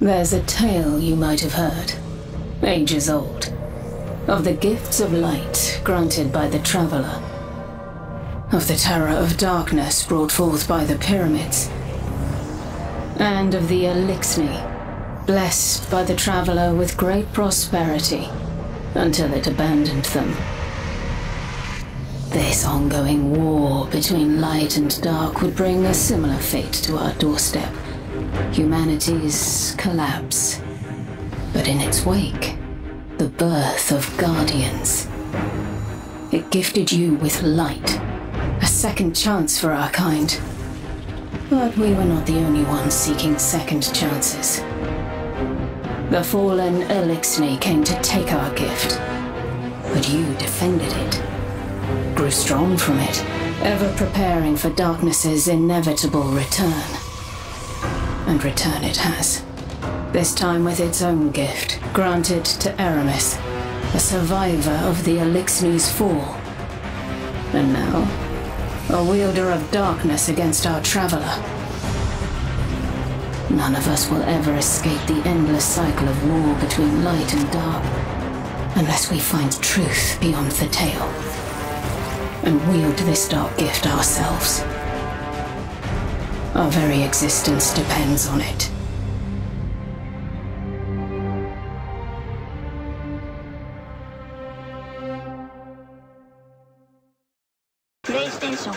There's a tale you might have heard, ages old, of the gifts of light granted by the Traveler, of the terror of darkness brought forth by the pyramids, and of the Eliksni, blessed by the Traveler with great prosperity until it abandoned them. This ongoing war between light and dark would bring a similar fate to our doorstep. Humanity's collapse. But in its wake, the birth of Guardians. It gifted you with light, a second chance for our kind. But we were not the only ones seeking second chances. The fallen Eliksni came to take our gift, but you defended it grew strong from it, ever preparing for darkness's inevitable return. And return it has. This time with its own gift, granted to Eramis, a survivor of the Eliksni's fall. And now, a wielder of darkness against our traveler. None of us will ever escape the endless cycle of war between light and dark, unless we find truth beyond the tale and wield this dark gift ourselves. Our very existence depends on it. PlayStation